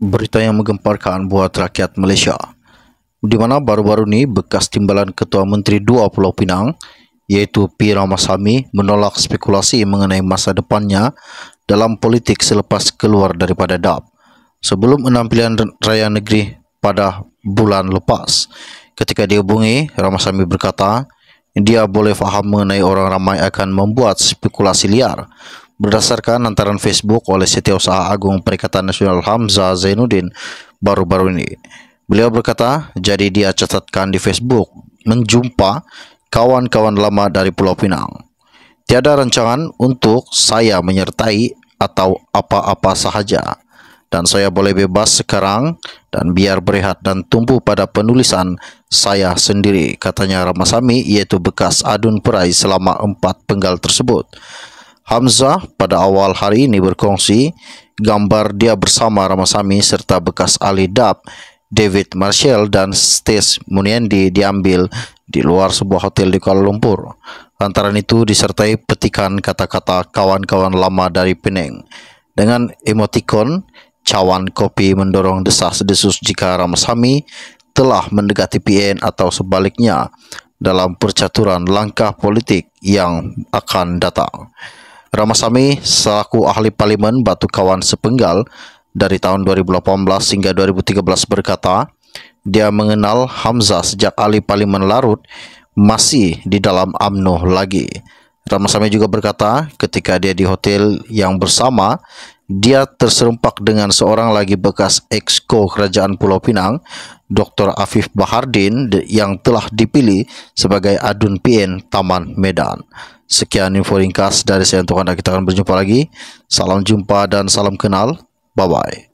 berita yang menggemparkan buat rakyat Malaysia. Di mana baru-baru ini bekas timbalan Ketua Menteri Dua Pulau Pinang iaitu P. Ramasamy menolak spekulasi mengenai masa depannya dalam politik selepas keluar daripada DAP. Sebelum enam pilihan raya negeri pada bulan lepas, ketika dihubungi, Ramasamy berkata, dia boleh faham mengenai orang ramai akan membuat spekulasi liar berdasarkan antaran Facebook oleh Setiausaha Agung Perikatan Nasional Hamzah Zainuddin baru-baru ini. Beliau berkata, jadi dia catatkan di Facebook menjumpa kawan-kawan lama dari Pulau Pinang. Tiada rancangan untuk saya menyertai atau apa-apa sahaja. Dan saya boleh bebas sekarang dan biar berehat dan tumpu pada penulisan saya sendiri, katanya Ramasamy, iaitu bekas adun perai selama empat penggal tersebut. Hamzah pada awal hari ini berkongsi gambar dia bersama Ramasamy serta bekas ahli DAP David Marshall dan Stace Muniendi diambil di luar sebuah hotel di Kuala Lumpur. Lantaran itu disertai petikan kata-kata kawan-kawan lama dari Penang dengan emotikon cawan kopi mendorong desas-desus jika Ramasamy telah mendekati PN atau sebaliknya dalam percaturan langkah politik yang akan datang. Ramasamy selaku ahli parlimen Batu Kawan Sepenggal dari tahun 2018 hingga 2013 berkata, dia mengenal Hamzah sejak ahli parlimen Larut masih di dalam AMNO lagi. Ramasamy juga berkata ketika dia di hotel yang bersama, dia terserempak dengan seorang lagi bekas exco Kerajaan Pulau Pinang, Dr. Afif Bahardin yang telah dipilih sebagai adun PN Taman Medan. Sekian info ringkas dari saya untuk anda. Kita akan berjumpa lagi. Salam jumpa dan salam kenal. Bye-bye.